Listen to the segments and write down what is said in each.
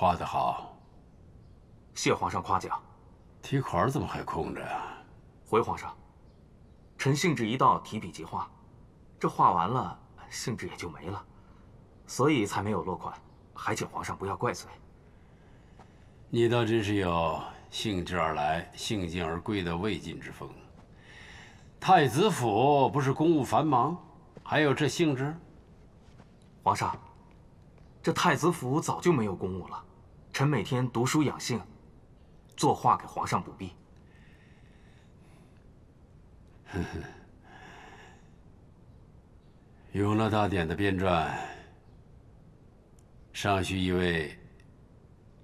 画得好，谢皇上夸奖。题款怎么还空着啊？回皇上，臣兴致一到，提笔即画，这画完了，兴致也就没了，所以才没有落款，还请皇上不要怪罪。你倒真是有兴致而来，兴尽而归的魏晋之风。太子府不是公务繁忙，还有这兴致？皇上，这太子府早就没有公务了，臣每天读书养性，作画给皇上补弊。永乐大典的编撰，尚需一位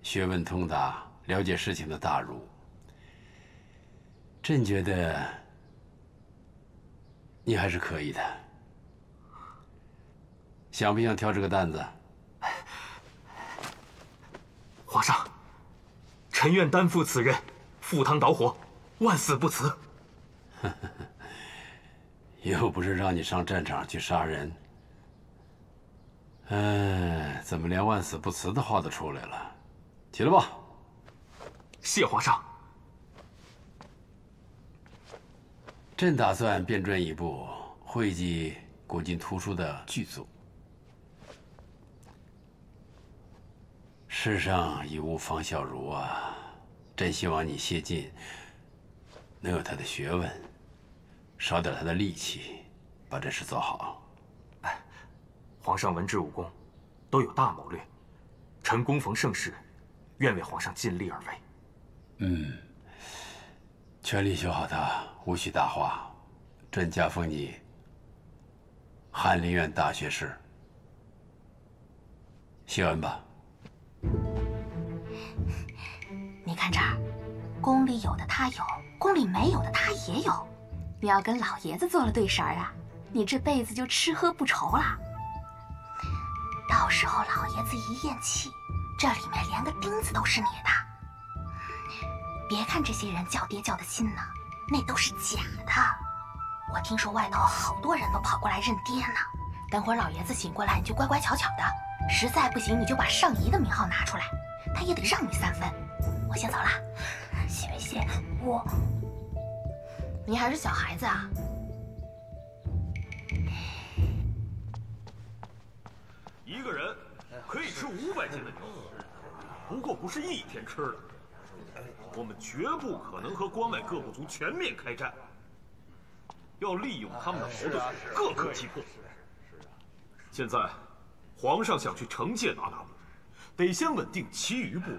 学问通达、了解事情的大儒。朕觉得你还是可以的。想不想挑这个担子？皇上，臣愿担负此任，赴汤蹈火，万死不辞。又不是让你上战场去杀人，哎，怎么连万死不辞的话都出来了？起来吧。谢皇上。朕打算编撰一部汇集古今图书的巨作。世上已无方孝孺啊！真希望你谢晋能有他的学问，少点他的力气，把这事做好。哎，皇上文治武功都有大谋略，臣恭逢盛世，愿为皇上尽力而为。嗯，全力修好它，无需大话。朕加封你翰林院大学士。谢恩吧。你看这儿，宫里有的他有，宫里没有的他也有。你要跟老爷子做了对食儿啊，你这辈子就吃喝不愁了。到时候老爷子一咽气，这里面连个钉子都是你的。别看这些人叫爹叫的亲呢，那都是假的。我听说外头好多人都跑过来认爹呢。等会儿老爷子醒过来，你就乖乖巧巧的。实在不行，你就把上姨的名号拿出来，他也得让你三分。我先走了，谢没谢？我，你还是小孩子啊。一个人可以吃五百斤的牛，不过不是一天吃的。我们绝不可能和关外各部族全面开战，要利用他们的矛盾，各个击破。现在。皇上想去惩戒哪哪部，得先稳定其余部落。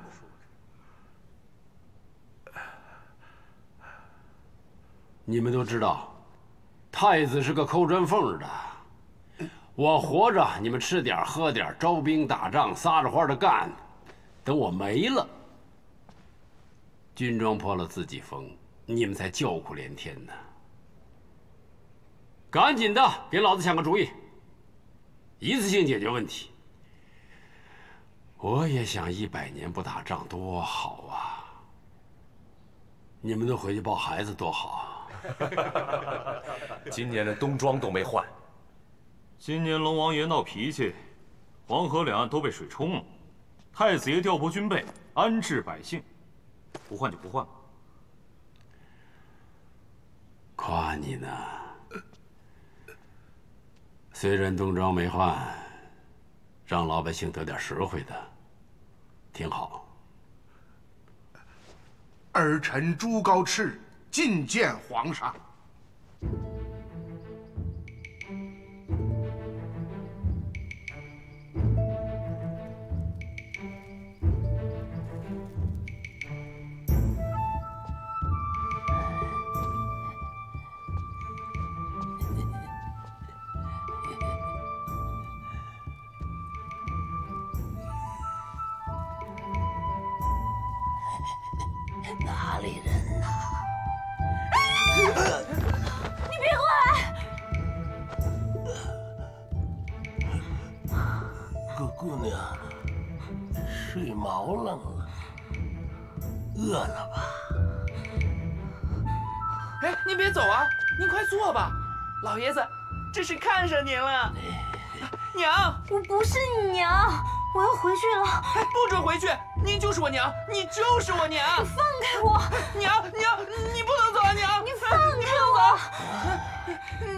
你们都知道，太子是个抠砖缝的。我活着，你们吃点喝点，招兵打仗，撒着欢的干。等我没了，军装破了自己缝，你们才叫苦连天呢。赶紧的，给老子想个主意。一次性解决问题，我也想一百年不打仗多好啊！你们都回去抱孩子多好。今年的冬装都没换。今年龙王爷闹脾气，黄河两岸都被水冲了，太子爷调拨军备安置百姓，不换就不换吧。夸你呢。虽然冬装没换，让老百姓得点实惠的，挺好。儿臣朱高炽觐见皇上。老爷子，这是看上您了，娘，我不是你娘。我要回去了。哎，不准回去！您就是我娘，你就是我娘！你放开我！娘娘，你不能走啊，娘！你放开我！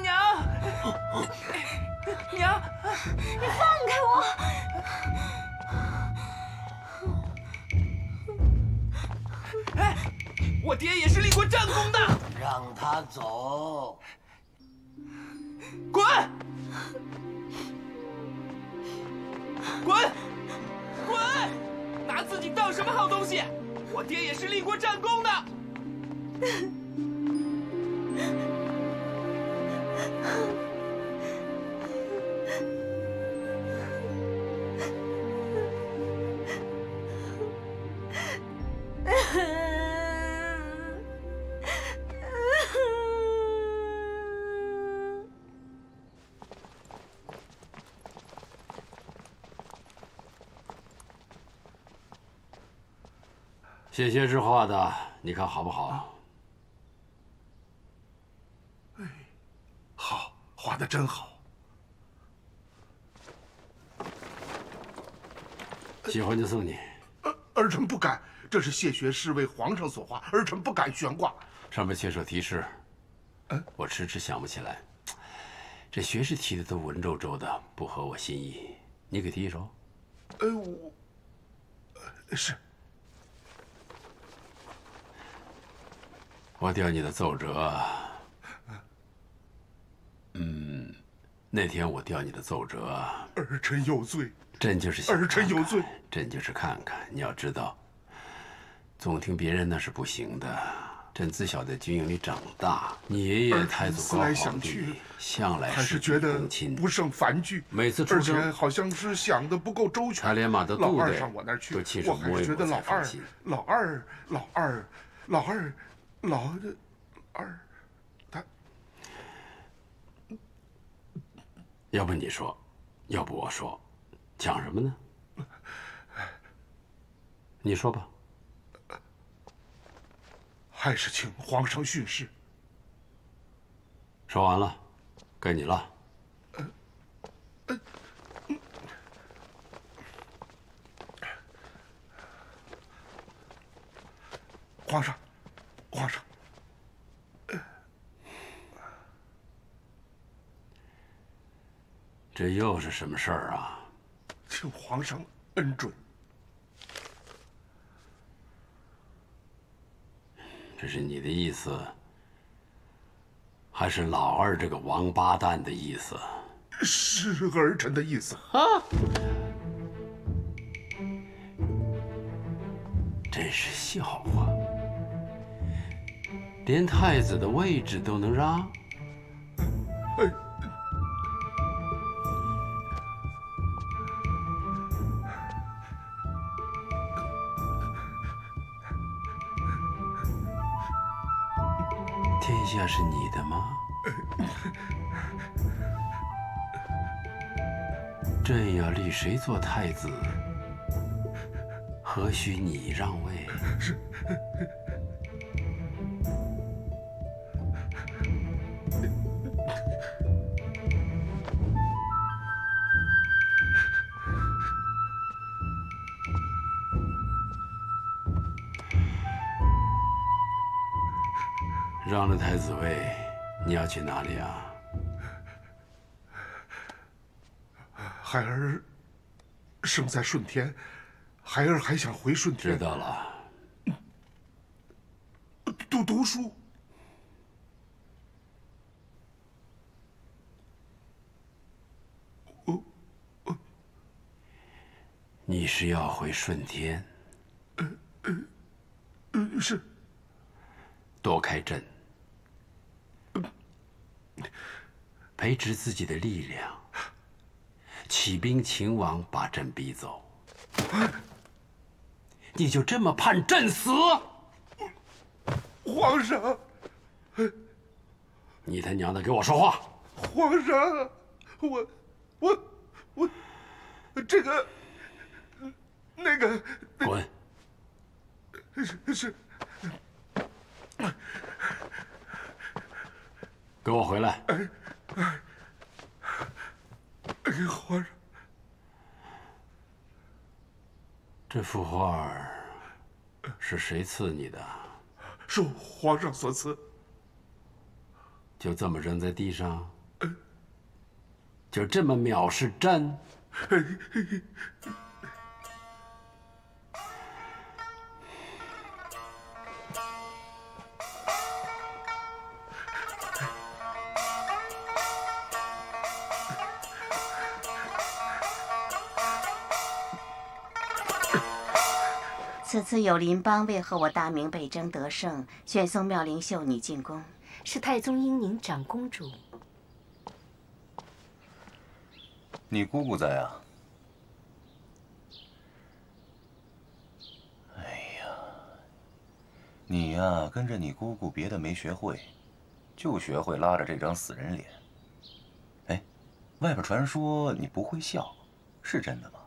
娘，娘，你放开我！哎，我爹也是立过战功的。让他走。滚！滚！滚！拿自己当什么好东西？我爹也是立过战功的。谢谢之画的，你看好不好？好，画的真好。喜欢就送你。儿儿臣不敢，这是谢学士为皇上所画，儿臣不敢悬挂。上面写手提示，我迟迟想不起来。这学士提的都文绉绉的，不合我心意。你给提一首。呃，我呃是。我调你的奏折。嗯，那天我调你的奏折，儿臣有罪。朕就是想儿臣有罪。朕就是看看。你要知道，总听别人那是不行的。朕自小在军营里长大，你爷爷太祖高皇帝向来还是觉得不胜烦惧。每次出征好像是想的不够周全。他连马的老二肚得上我那儿去，都亲手我还摸一摸是觉得老二才放心。老二，老二，老二，老的二，他要不你说，要不我说，讲什么呢？你说吧。还是请皇上训示。说完了，该你了。皇上，皇上，这又是什么事儿啊？请皇上恩准。这是你的意思，还是老二这个王八蛋的意思？是儿臣的意思啊。真是笑话，连太子的位置都能让？天下是你的吗？朕要立谁做太子，何须你让位？太子位，你要去哪里啊？孩儿生在顺天，孩儿还想回顺天。知道了。读读书。你是要回顺天？呃呃呃，是。躲开朕，培植自己的力量，起兵秦王把朕逼走，你就这么盼朕死？皇上，你他娘的给我说话！皇上，我我我，这个那个滚！是是。给我回来！哎哎，哎，皇上，这幅画是谁赐你的？受皇上所赐。就这么扔在地上？就这么藐视朕？此次有林邦为何我大明北征得胜，选送妙龄秀女进宫，是太宗英宁长公主。你姑姑在啊？哎呀，你呀，跟着你姑姑，别的没学会，就学会拉着这张死人脸。哎，外边传说你不会笑，是真的吗？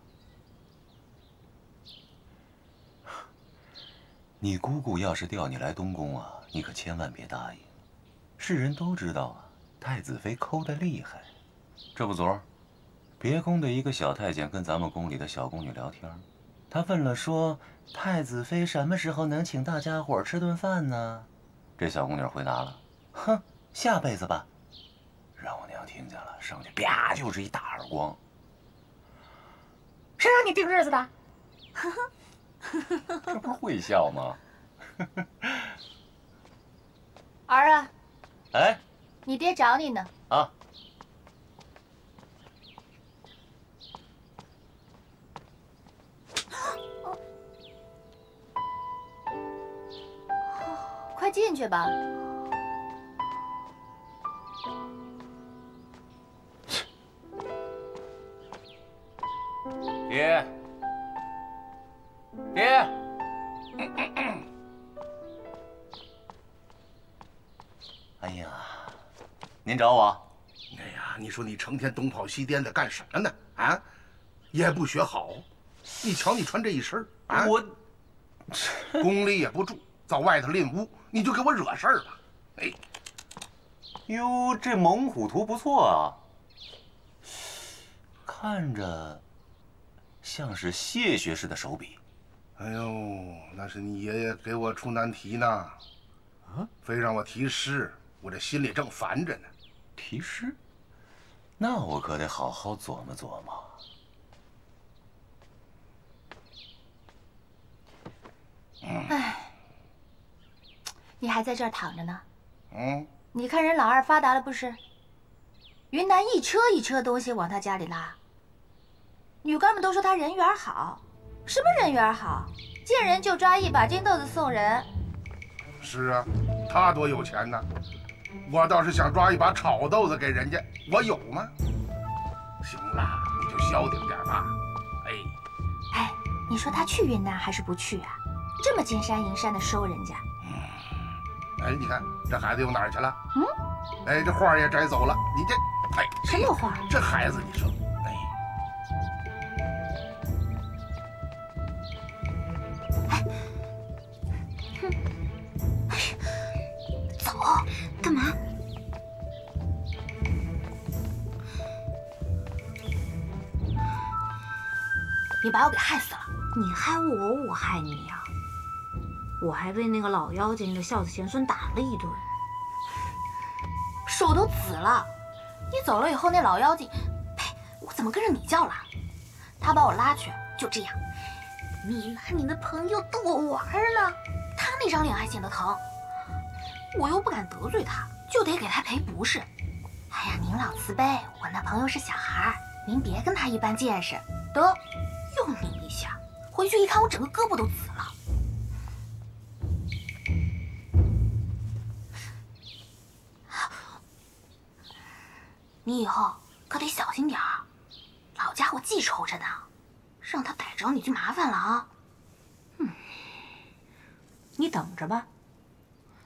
你姑姑要是调你来东宫啊，你可千万别答应。世人都知道啊，太子妃抠的厉害。这不昨儿，别宫的一个小太监跟咱们宫里的小宫女聊天，他问了说：“太子妃什么时候能请大家伙吃顿饭呢？”这小宫女回答了：“哼，下辈子吧。”让我娘听见了，上去啪就是一大耳光。谁让你定日子的？呵 呵这不是会笑吗？儿啊，哎，你爹找你呢。啊，快进去吧。爹，爹，哎呀，您找我？哎呀，你说你成天东跑西颠的干什么呢？啊，也不学好。你瞧你穿这一身啊，我宫里也不住，到外头拎屋，你就给我惹事儿了。哎，哟，这猛虎图不错啊，看着像是谢学士的手笔。哎呦，那是你爷爷给我出难题呢，啊，非让我题诗，我这心里正烦着呢。题诗？那我可得好好琢磨琢磨。哎，你还在这儿躺着呢。嗯，你看人老二发达了不是？云南一车一车东西往他家里拉。女官们都说他人缘好，什么人缘好？见人就抓一把金豆子送人。是啊，他多有钱呢。我倒是想抓一把炒豆子给人家，我有吗？行了，你就消停点吧。哎，哎，你说他去云南还是不去啊？这么金山银山的收人家。哎，你看这孩子又哪儿去了？嗯，哎，这画也摘走了。你这，哎，什么画？这孩子，你说，你把我给害死了！你害我，我害你呀、我还被那个老妖精的孝子贤孙打了一顿。手都紫了。你走了以后，那老妖精，呸！我怎么跟着你叫了？他把我拉去，就这样。你拉你的朋友逗我玩呢，他那张脸还显得疼，我又不敢得罪他，就得给他赔不是。哎呀，您老慈悲，我那朋友是小孩，您别跟他一般见识。得，又拧一下，回去一看，我整个胳膊都紫了。你以后可得小心点儿，老家伙记仇着呢，让他逮着你就麻烦了啊！嗯，你等着吧，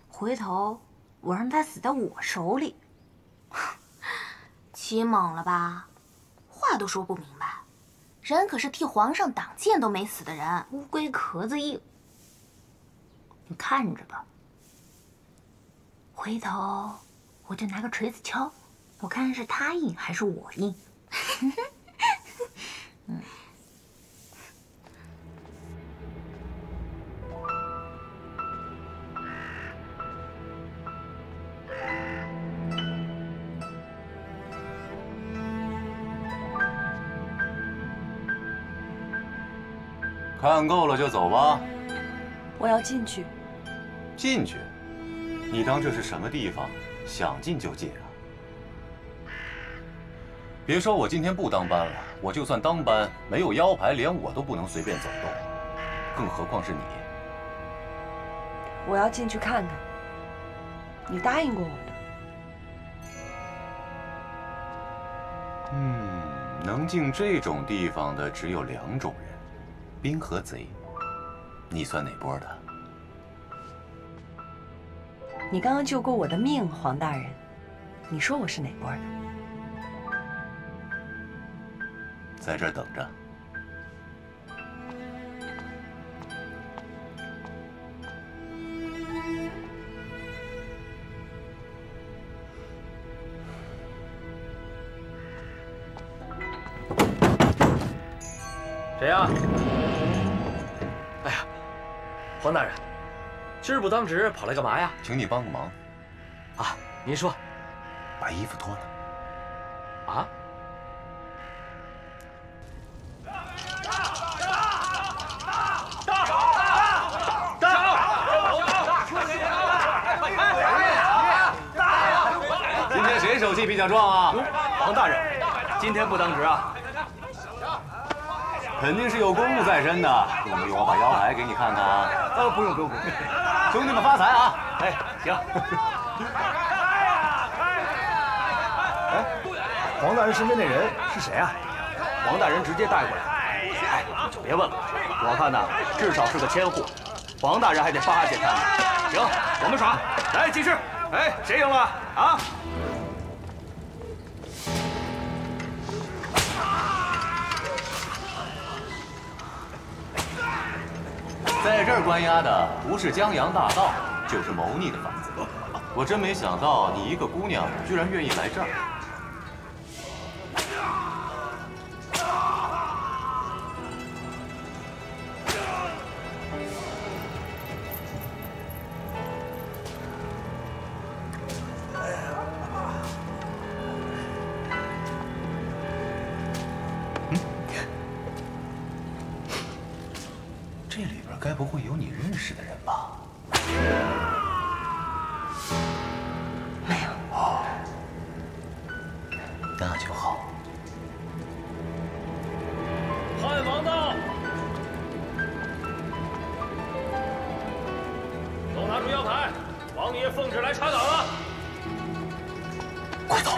回头我让他死在我手里。起猛了吧？话都说不明白，人可是替皇上挡箭都没死的人，乌龟壳子硬。你看着吧，回头我就拿个锤子敲。我看是他硬还是我硬。看够了就走吧。我要进去。进去？你当这是什么地方？想进就进啊！别说我今天不当班了，我就算当班，没有腰牌，连我都不能随便走动，更何况是你。我要进去看看。你答应过我的。嗯，能进这种地方的只有两种人，兵和贼。你算哪波的？你刚刚救过我的命，黄大人。你说我是哪波的？在这儿等着。不当值，跑来干嘛呀？请你帮个忙。啊，您说。把衣服脱了。啊？今天谁手气比较壮啊？王大人，今天不当值啊。肯定是有公务在身的，用不用我把腰牌给你看看啊？呃，不用不用不用。兄弟们发财啊！哎，行。哎，黄大人身边那人是谁啊？黄大人直接带过来。哎，你就别问了，我看呐，至少是个千户。黄大人还得巴结他呢。行，我们耍，来继续。哎，谁赢了啊？在这儿关押的不是江洋大盗，就是谋逆的反贼。我真没想到你一个姑娘居然愿意来这儿。快走！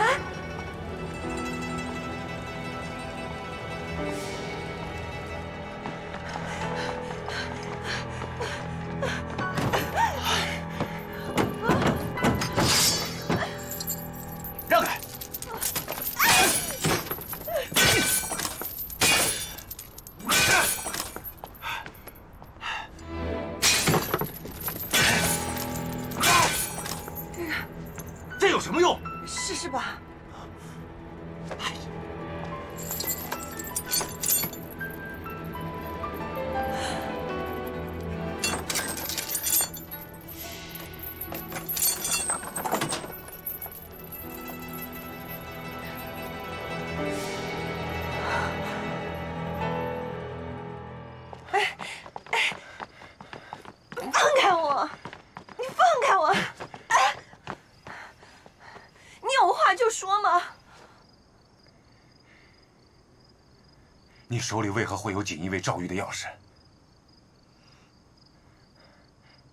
你手里为何会有锦衣卫赵玉的钥匙？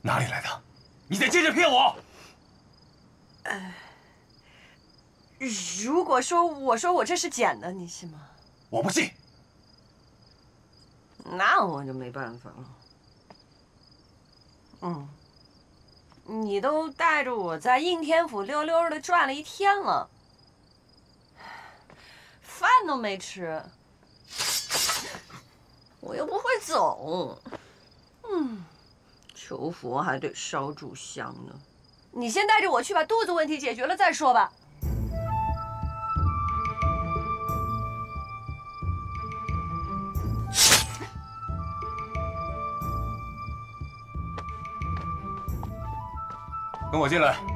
哪里来的？你在接着骗我！呃，如果说我说我这是捡的，你信吗？我不信。那我就没办法了。嗯，你都带着我在应天府溜溜的转了一天了，饭都没吃，我又不会走。嗯，求佛还得烧炷香呢。你先带着我去把肚子问题解决了再说吧。跟我进来。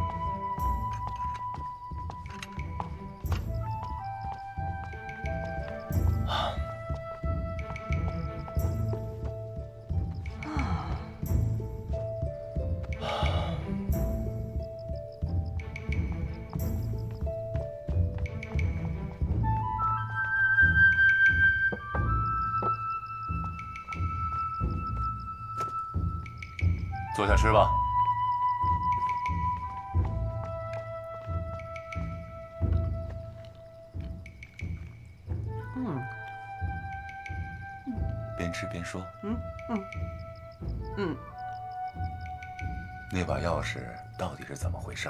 嗯，那把钥匙到底是怎么回事？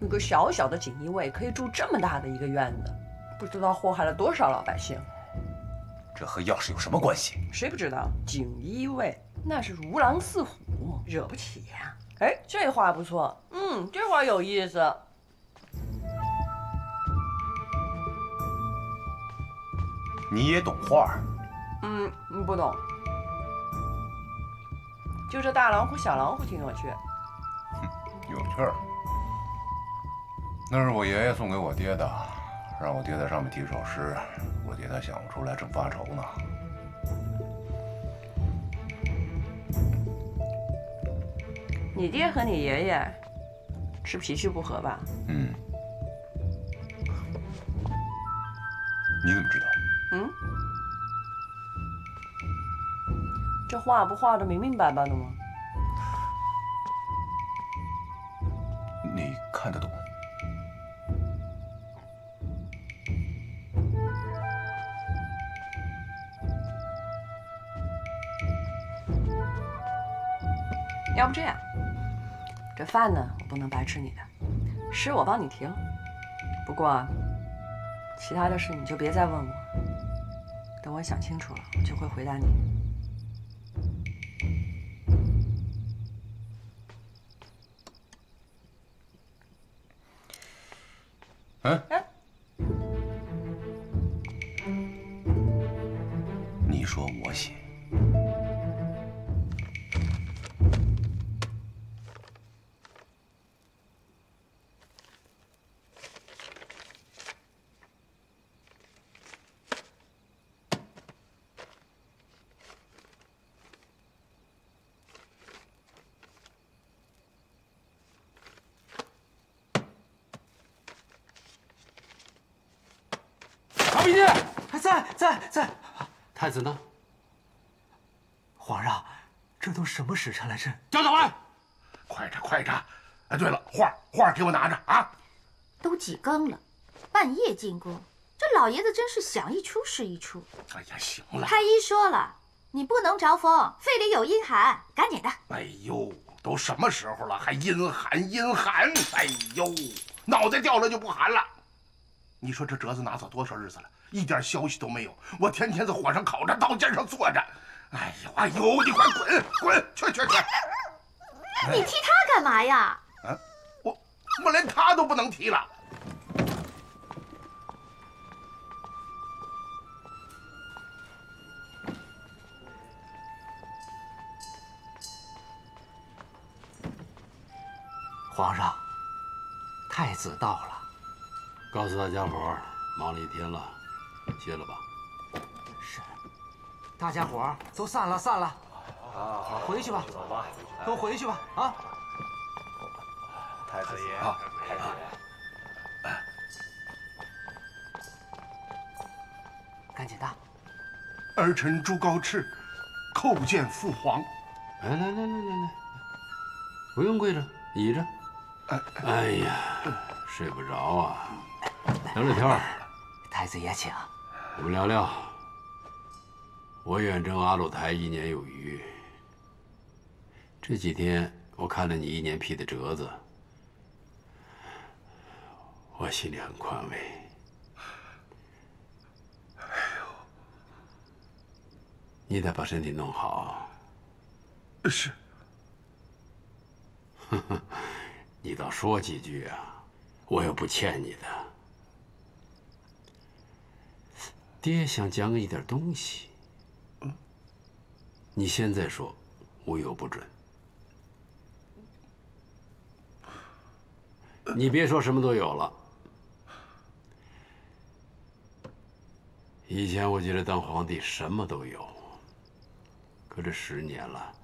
有个小小的锦衣卫可以住这么大的一个院子，不知道祸害了多少老百姓。这和钥匙有什么关系？谁不知道锦衣卫那是如狼似虎，惹不起呀、哎，这话不错，嗯，这话有意思。你也懂画？嗯，你不懂，就这大老虎、小老虎挺有趣。有趣儿。那是我爷爷送给我爹的，让我爹在上面题首诗，我爹他想不出来，正发愁呢。你爹和你爷爷是脾气不合吧？嗯。你怎么知道？画不画的明明白白的吗？你看得懂？要不这样，这饭呢，我不能白吃你的，诗我帮你停。不过，其他的事你就别再问我，等我想清楚了，我就会回答你。子呢？皇上，这都什么时辰了？这叫他来，快着快着！哎，对了，画画给我拿着啊！都几更了，半夜进宫，这老爷子真是想一出是一出。哎呀，行了，太医说了，你不能着风，肺里有阴寒，赶紧的。哎呦，都什么时候了，还阴寒阴寒？哎呦，脑袋掉了就不寒了。你说这折子拿走多少日子了？一点消息都没有。我天天在火上烤着，刀尖上坐着。哎呦哎呦，你快滚滚去去去！你踢他干嘛呀？啊，我我连他都不能踢了。皇上，太子到了。告诉大家伙儿，忙了一天了，歇了吧。是，大家伙儿都散了，散了，啊，回去吧，走吧，都回去吧，啊！太子爷，啊，太子爷，赶紧的。儿臣朱高炽叩见父皇。来来来来来来，不用跪着，倚着。哎哎呀，睡不着啊，聊聊天儿。太子爷请。我们聊聊。我远征阿鲁台一年有余，这几天我看了你一年批的折子，我心里很宽慰。你得把身体弄好。是。你倒说几句啊，我又不欠你的。爹想讲你点东西，你现在说，无有不准。你别说什么都有了。以前我记得当皇帝什么都有，可这十年了，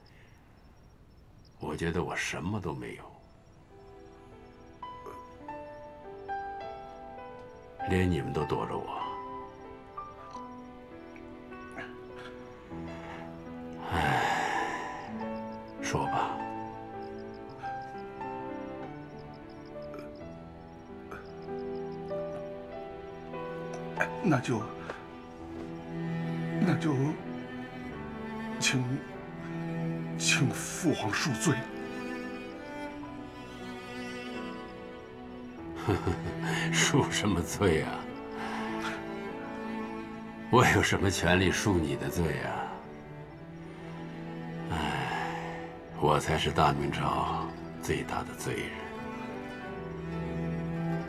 我觉得我什么都没有。连你们都躲着我，说吧。那就那就请请父皇恕罪。恕什么罪呀我有什么权利恕你的罪呀我才是大明朝最大的罪人。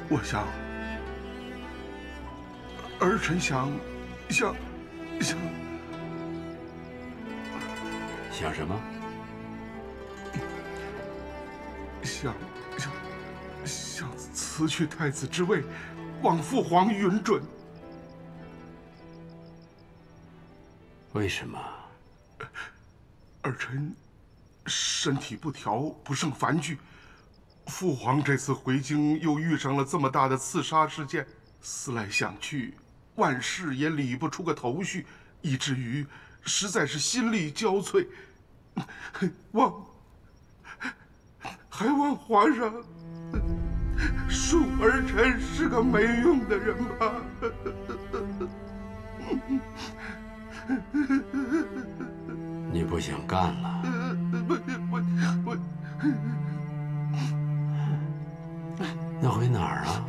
我想，儿臣想，想，想，想什么？想，想，想辞去太子之位，望父皇允准。为什么？儿臣身体不调，不胜烦惧。父皇这次回京又遇上了这么大的刺杀事件，思来想去，万事也理不出个头绪，以至于实在是心力交瘁。望，还望皇上恕儿臣是个没用的人吧。你不想干了？回哪儿啊？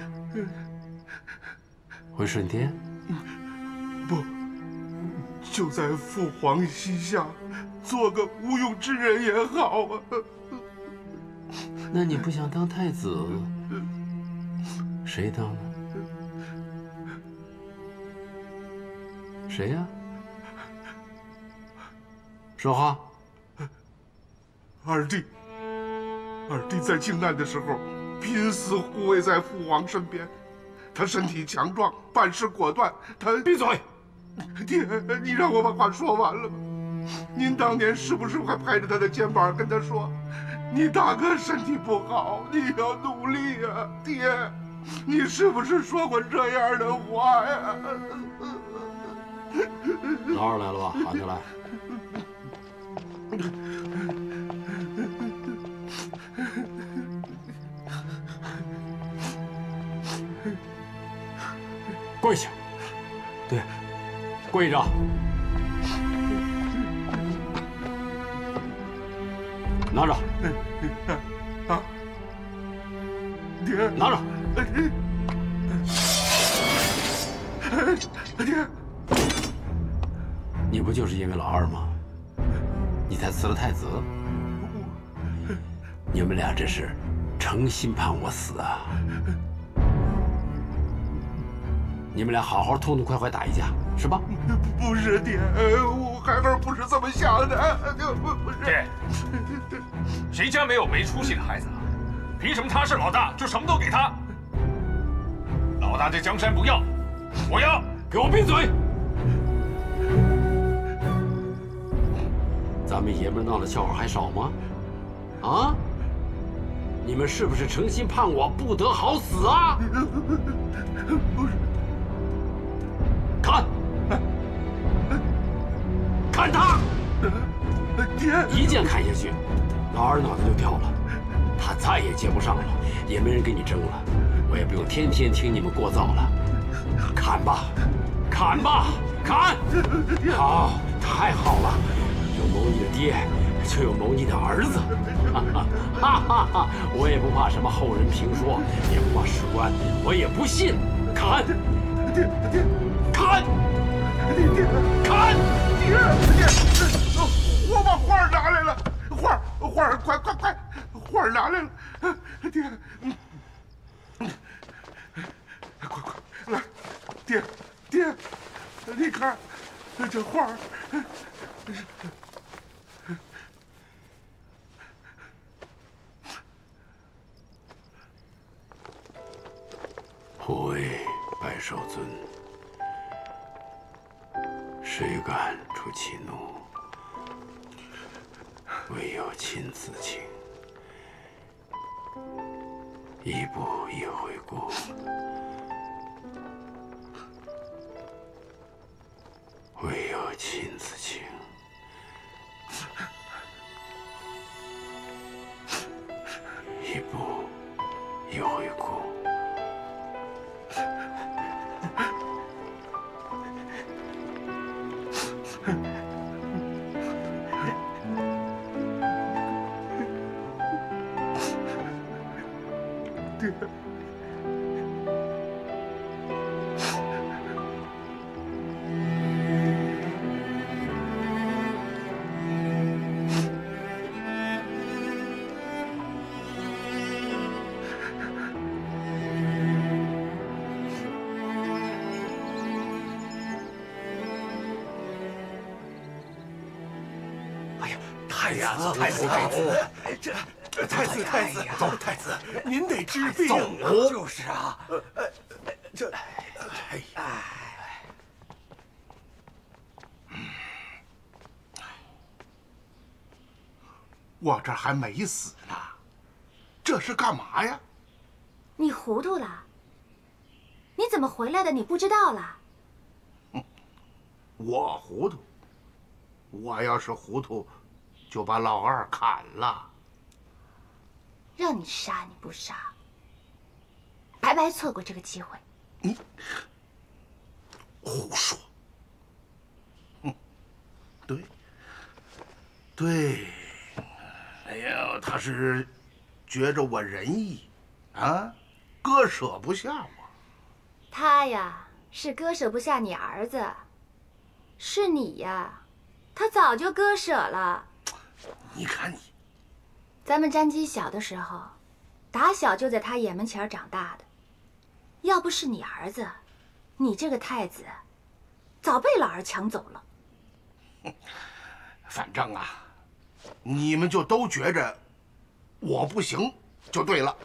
回顺天？不，就在父皇膝下，做个无用之人也好啊。那你不想当太子？谁当呢？谁呀？说话。二弟，二弟在靖难的时候。拼死护卫在父王身边，他身体强壮，办事果断。他闭嘴！爹，你让我把话说完了吧。您当年是不是还拍着他的肩膀跟他说：“你大哥身体不好，你要努力呀？”爹，你是不是说过这样的话呀？老二来了吧？喊他来。跪下，对，跪着，拿着，爹，拿着，爹，你不就是因为老二吗？你才辞了太子？你们俩这是诚心盼我死啊？你们俩好好痛痛快快打一架，是吧？不是爹，我孩儿不是这么想的，不是。爹，谁家没有没出息的孩子？凭什么他是老大就什么都给他？老大这江山不要，我要！给我闭嘴！咱们爷们闹的笑话还少吗？啊？你们是不是诚心盼我不得好死啊？不是。这样砍下去，老二脑袋就掉了，他再也接不上了，也没人跟你争了，我也不用天天听你们聒噪了。砍吧，砍吧，砍！好，太好了，有谋你的爹，就有谋你的儿子。哈哈哈！我也不怕什么后人评说，也不怕史官，我也不信。砍！爹爹。砍！爹，砍！我把画拿来了，画画，快快快，画拿来了，爹，快快来，爹爹，你看这画。护卫白首尊。谁敢出其怒？唯有亲自请，一步一回顾，唯有亲自太子，太子，太子，这太子，太子，走，太子，您得治病。走，就是啊。这，哎呀，我这还没死呢，这是干嘛呀？你糊涂了？你怎么回来的？你不知道了？我糊涂。我要是糊涂，就把老二砍了。让你杀你不杀，白白错过这个机会。你胡说！嗯，对，对，哎呀，他是觉着我仁义，啊，割舍不下我。他呀，是割舍不下你儿子，是你呀。他早就割舍了。你看你，咱们詹基小的时候，打小就在他眼门前长大的。要不是你儿子，你这个太子，早被老儿抢走了。反正啊，你们就都觉着我不行，就对了。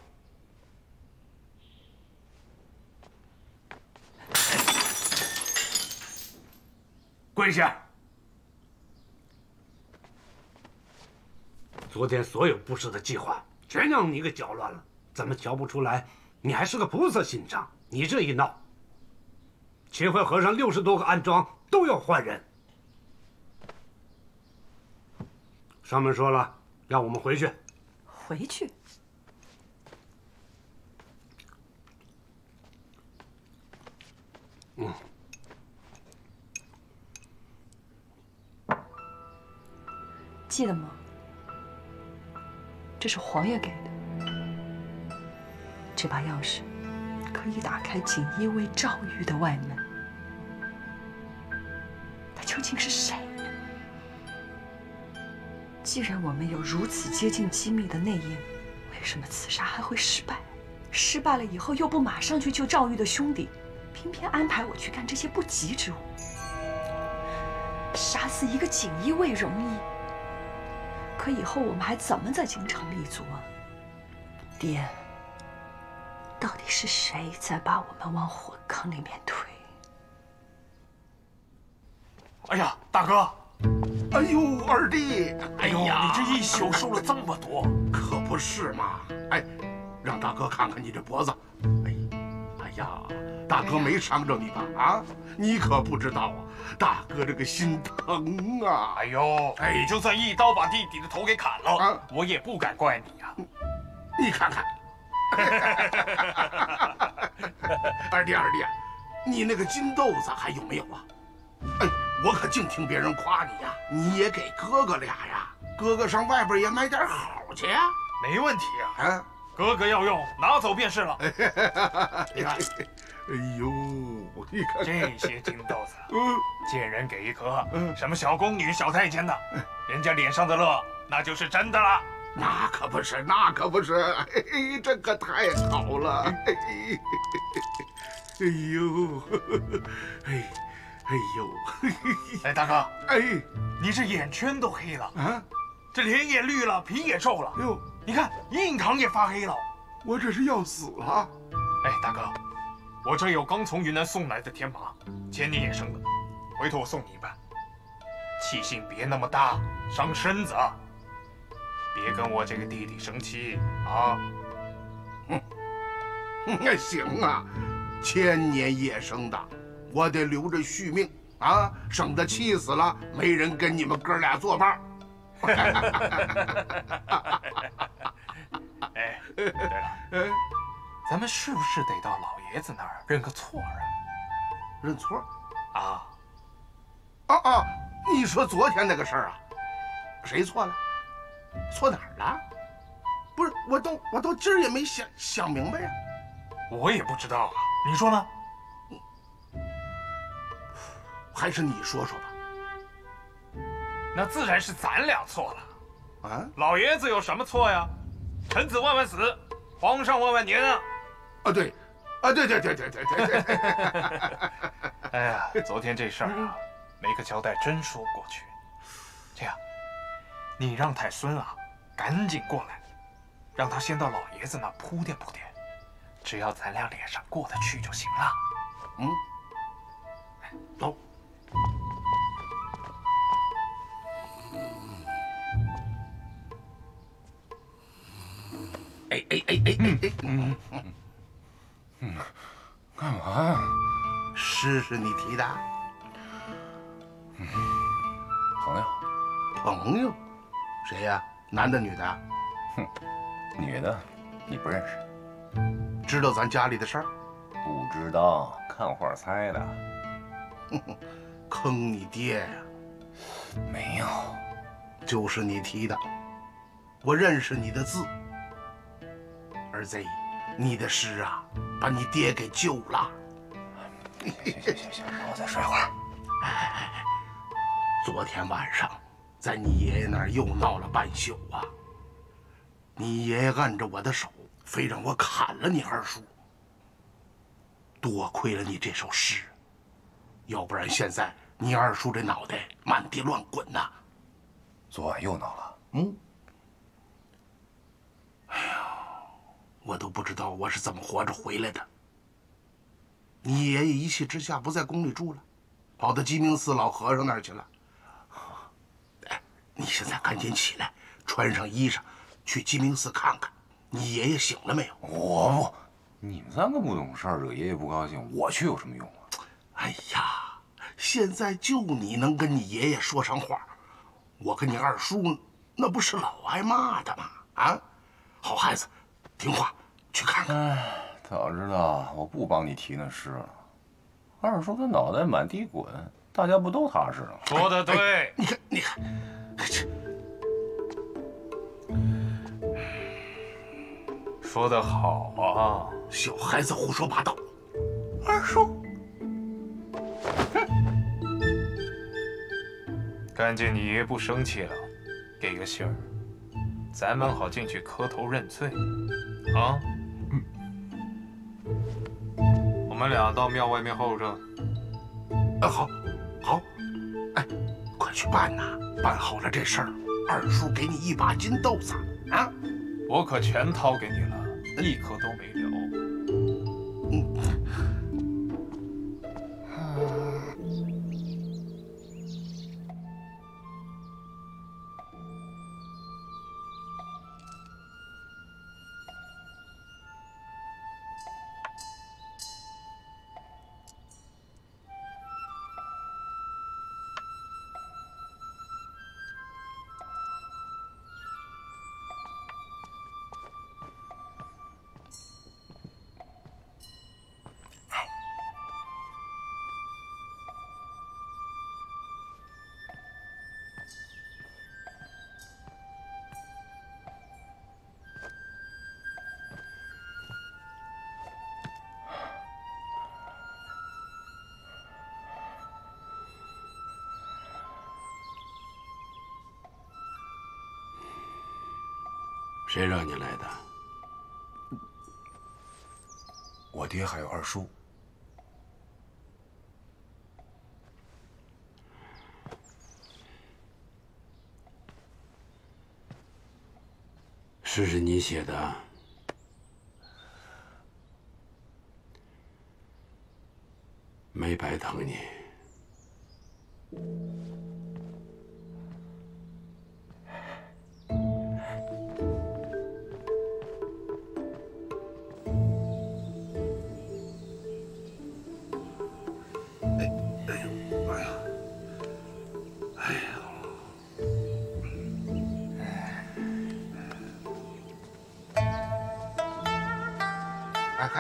跪下。昨天所有布施的计划全让你给搅乱了，怎么瞧不出来？你还是个菩萨心肠。你这一闹，秦淮河上六十多个暗桩都要换人。上面说了，让我们回去。回去？嗯。记得吗？这是皇爷给的，这把钥匙可以打开锦衣卫赵玉的外门。他究竟是谁？既然我们有如此接近机密的内应，为什么刺杀还会失败？失败了以后又不马上去救赵玉的兄弟，偏偏安排我去干这些不吉之物？杀死一个锦衣卫容易？可以后我们还怎么在京城立足啊？爹，到底是谁在把我们往火坑里面推？哎呀，大哥！哎呦，二弟！哎呦，你这一宿瘦了这么多，可不是嘛？哎，让大哥看看你这脖子。哎，哎呀，大哥没伤着你吧？啊，你可不知道啊。大哥，这个心疼啊！哎呦，哎，就算一刀把弟弟的头给砍了，我也不敢怪你呀。你看看，二弟二弟，你那个金豆子还有没有啊？哎，我可净听别人夸你呀，你也给哥哥俩呀。哥哥上外边也买点好去呀。没问题啊，啊，哥哥要用，拿走便是了。你看。哎呦，你看这些金豆子，嗯，见人给一颗，嗯，什么小宫女、小太监的，人家脸上的乐，那就是真的了。那可不是，那可不是，哎，这可太好了。哎，哎呦，哎，哎呦，哎，大哥，哎，你这眼圈都黑了啊，这脸也绿了，皮也皱了。哟，你看印堂也发黑了，我这是要死了。哎，大哥。我这有刚从云南送来的天麻，前年野生的，回头我送你一半。气性别那么大，伤身子。别跟我这个弟弟生气啊！哼，那行啊，千年野生的，我得留着续命啊，省得气死了没人跟你们哥俩作伴。哎，对了，咱们是不是得到老？爷子那儿认个错啊？认错？啊？啊啊！你说昨天那个事儿啊，谁错了？错哪儿了？不是，我都我到今儿也没想想明白呀。我也不知道啊，你说呢？还是你说说吧。那自然是咱俩错了。啊？老爷子有什么错呀？臣子万万死，皇上万万年啊！啊，对。啊，对对对对对对对！哎呀，昨天这事儿啊，没个交代真说不过去。这样，你让太孙啊，赶紧过来，让他先到老爷子那铺垫铺垫，只要咱俩脸上过得去就行了。嗯，走。哎哎哎哎哎哎，嗯嗯，干嘛呀？诗是你提的？朋友，朋友，谁呀？男的女的？哼，女的，你不认识？知道咱家里的事儿？不知道，看画猜的。哼哼，坑你爹呀？没有，就是你提的。我认识你的字。儿子，你的诗啊，把你爹给救了。行行行行，让我再睡会儿。哎，昨天晚上，在你爷爷那儿又闹了半宿啊。你爷爷按着我的手，非让我砍了你二叔。多亏了你这首诗，要不然现在你二叔这脑袋满地乱滚呐。昨晚又闹了。嗯。哎呀。我都不知道我是怎么活着回来的。你爷爷一气之下不在宫里住了，跑到鸡鸣寺老和尚那儿去了。哎，你现在赶紧起来，穿上衣裳，去鸡鸣寺看看，你爷爷醒了没有？我不，你们三个不懂事儿，惹爷爷不高兴，我去有什么用啊？哎呀，现在就你能跟你爷爷说上话，我跟你二叔那不是老挨骂的吗？啊，好孩子，听话。去看看。哎，早知道我不帮你提那诗了。二叔他脑袋满地滚，大家不都踏实了吗？说的对，你看，你看，这说的好啊！小孩子胡说八道。二叔，看见你爷不生气了，给个信儿，咱们好进去磕头认罪，啊？们俩到庙外面候着。啊，好，好，哎，快去办呐！办好了这事儿，二叔给你一把金豆子啊！我可全掏给你了，一颗都没谁让你来的？我爹还有二叔。诗是你写的，没白疼你。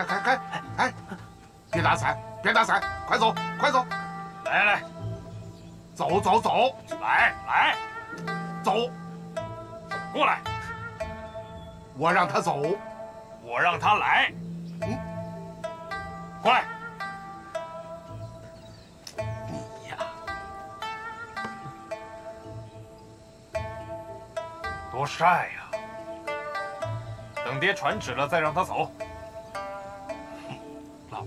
开开开哎别打伞别打伞快走快走。来来走走走来来走过来我让他走我让他来嗯快你呀多晒呀等爹传旨了再让他走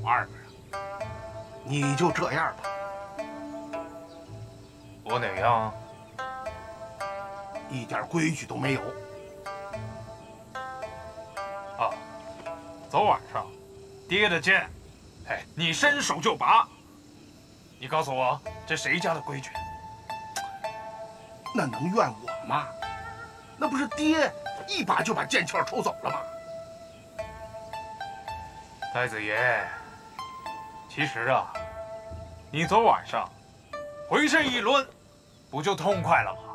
老二啊，你就这样吧。我哪样？一点规矩都没有。啊，昨晚上，爹的剑，哎，你伸手就拔。你告诉我，这谁家的规矩？那能怨我吗？那不是爹一把就把剑鞘抽走了吗？太子爷，其实啊，你昨晚上回身一抡，不就痛快了吗？